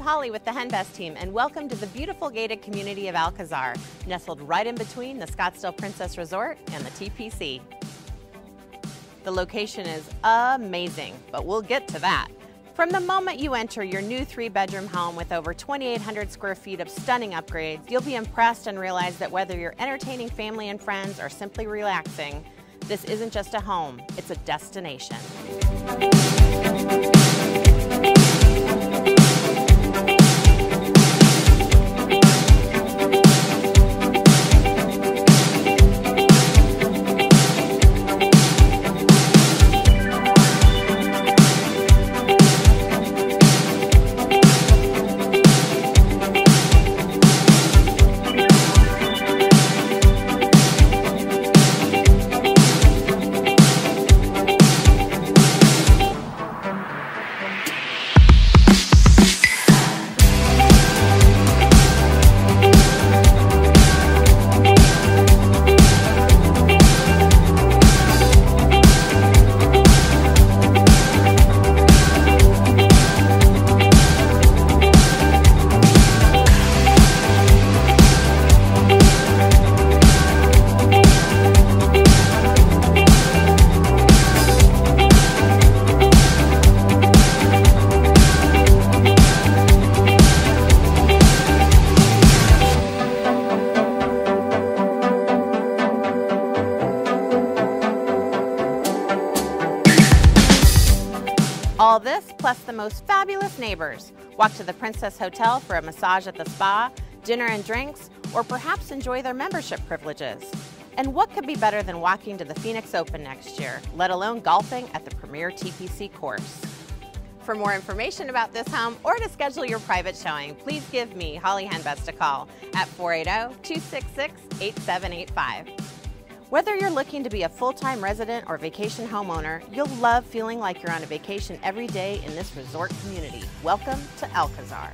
Holly with the Henbest team, and welcome to the beautiful gated community of Alcazar, nestled right in between the Scottsdale Princess Resort and the TPC. The location is amazing, but we'll get to that. From the moment you enter your new three bedroom home with over 2,800 square feet of stunning upgrades, you'll be impressed and realize that whether you're entertaining family and friends or simply relaxing, this isn't just a home, it's a destination. All this plus the most fabulous neighbors. Walk to the Princess Hotel for a massage at the spa, dinner and drinks, or perhaps enjoy their membership privileges. And what could be better than walking to the Phoenix Open next year, let alone golfing at the premier TPC course? For more information about this home or to schedule your private showing, please give me, Holly Henbest, a call at 480-266-8785. Whether you're looking to be a full-time resident or vacation homeowner, you'll love feeling like you're on a vacation every day in this resort community. Welcome to Alcazar.